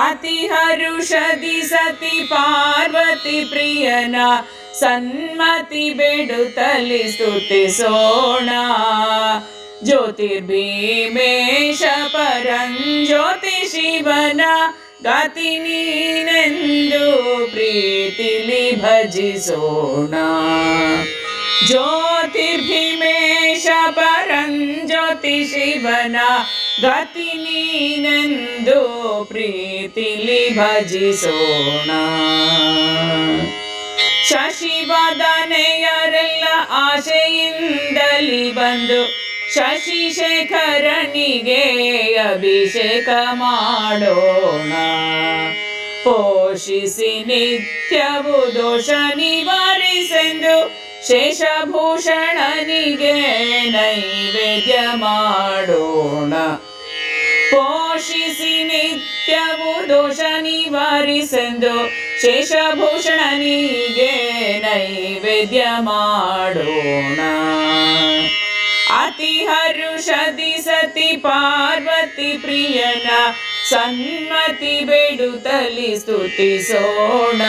ಅತಿ ಹರುಷದಿ ಸತಿ ಪಾರ್ವತಿ ಪ್ರಿಯನ ಸನ್ಮತಿ ಬೇಡುತ್ತಲಿ ಸ್ತುತಿಸೋಣ ಜ್ಯೋತಿರ್ಭೀಮೇಶ ಪರಂಜ್ಯೋತಿ ಶಿವನ ಗತಿ ನೀನೆಂದು ಪ್ರೀತಿಲಿ ಭಜಿಸೋಣ ಜ್ಯೋತಿರ್ಭಿಮೇಶ ಪರಂ ಜ್ಯೋತಿ ಶಿವನ ಗತಿ ನೀನೆಂದು ಪ್ರೀತಿಲಿ ಭಜಿಸೋಣ. ಶಶಿವದನೆಯರೆಲ್ಲ ಆಶೆಯಿಂದಲಿ ಬಂದು ಶಶಿ ಶೇಖರನಿಗೆ ಅಭಿಷೇಕ ಮಾಡೋಣ. ಪೋಷಿಸಿ ನಿತ್ಯವು ದೋಷ ನಿವಾರಿಸ ಶೇಷಭೂಷಣನಿಗೆ ನೈವೇದ್ಯ ಮಾಡೋಣ. ಪೋಷಿಸಿ ನಿತ್ಯವು ದೋಷ ನಿವಾರಿಸೆಂದು ಶೇಷಭೂಷಣನಿಗೆ ನೈವೇದ್ಯ ಮಾಡೋಣ. ಅತಿ ಹರುಷದಿ ಸತಿ ಪಾರ್ವತಿ ಪ್ರಿಯನ ಸನ್ಮತಿ ಬೇಡುತ್ತಲಿ ಸ್ತುತಿಸೋಣ.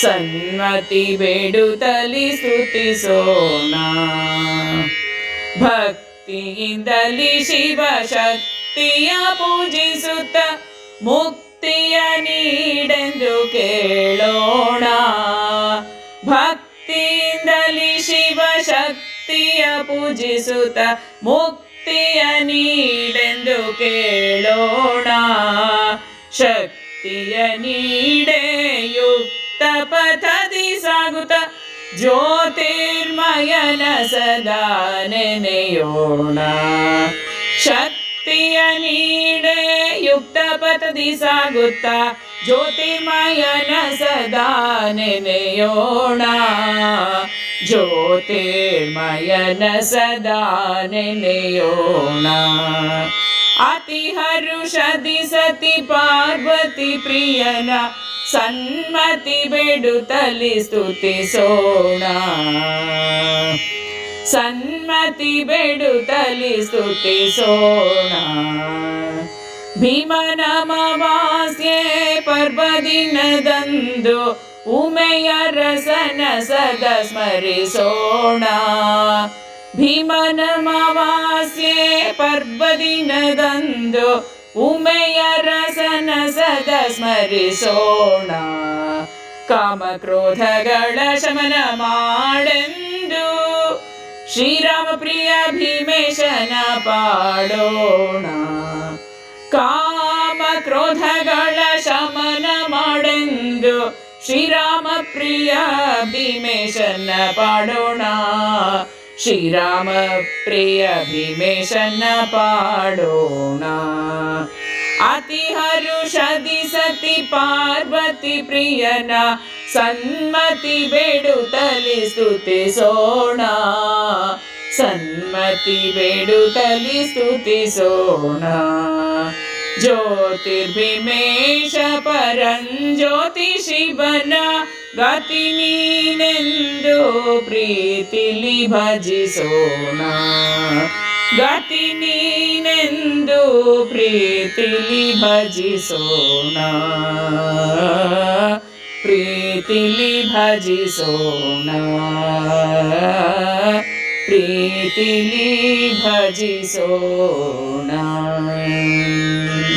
ಸನ್ಮತಿ ಬೇಡುತ್ತಲಿ ಸ್ತುತಿಸೋಣ. ಭಕ್ತಿಯಿಂದಲಿ ಶಿವ ಶಕ್ತಿಯ ಪೂಜಿಸುತ್ತ ಮುಕ್ತಿಯ ನೀಡೆಂದು ಕೇಳೋಣ. ಭಕ್ತಿಯಿಂದಲಿ ಶಿವ ಶಕ್ತಿಯ ಪೂಜಿಸುತ್ತ ಮುಕ್ತಿಯ ನೀಡೆಂದು ಕೇಳೋಣ. ಶಕ್ತಿಯ ನೀಡೆ ಯುಕ್ತ ಪಥದಿ ಸಾಗುತ್ತ ಜ್ಯೋತಿರ್ಮಯನ ಸದಾ ನೆನೆಯೋಣ. ಶಕ್ತಿಯ ನೀಡೆ ಯುಕ್ತ ಪಥದಿ ಸಾಗುತ್ತ ಜ್ಯೋತಿರ್ಮಯನ ಸದಾ ನೆನೆಯೋಣ. ज्योतिर्मयन न सदा नियो अति सति पार्वति प्रियन सन्मति बेडुतलि स्तुति सोण सन्मति बेडुतलिस्तुति सोणा भीमनममास्ये पर्वदिन दन्दो ರಸನ ಸದ ಸ್ಮರಿಸೋಣ ಭೀಮನಮವಾಸ್ಯೆ ಪರ್ವದಿನದಂದು ಉಮೆಯ ರಸನ ಸದ ಸ್ಮರಿಸೋಣ ಕಾಮಕ್ರೋಧಗಳ ಶಮನ ಮಾಡೆಂದು ಶ್ರೀರಾಮ ಪ್ರಿಯ ಭೀಮೇಶನ ಪಾಡೋಣ ಕಾಮ ಕ್ರೋಧಗಳ ಮಾಡೆಂದು ಶ್ರೀರಾಮ ಪ್ರಿಯ ಭೀಮೇಶನ ಪಾಡೋಣ ಶ್ರೀರಾಮ ಪ್ರಿಯ ಭೀಮೇಶನ ಪಾಡೋಣ ಅತಿ ಹರುಷದಿ ಸತಿ ಪಾರ್ವತಿ ಪ್ರಿಯನ ಸನ್ಮತಿ ಬೇಡುತ್ತಲಿ ಸ್ತುತಿಸೋಣ ಸನ್ಮತಿ ಬೇಡುತ್ತಲಿ ಸ್ತುತಿಸೋಣ ज्योतिर्भिमेष परं ज्योतिषिबना गतिनीनन्दु प्रीतिली भजिसोना गतिनीनन्दु प्रीतिली भजिसोना प्रीतिली भजिसोना प्रीति भजिसो न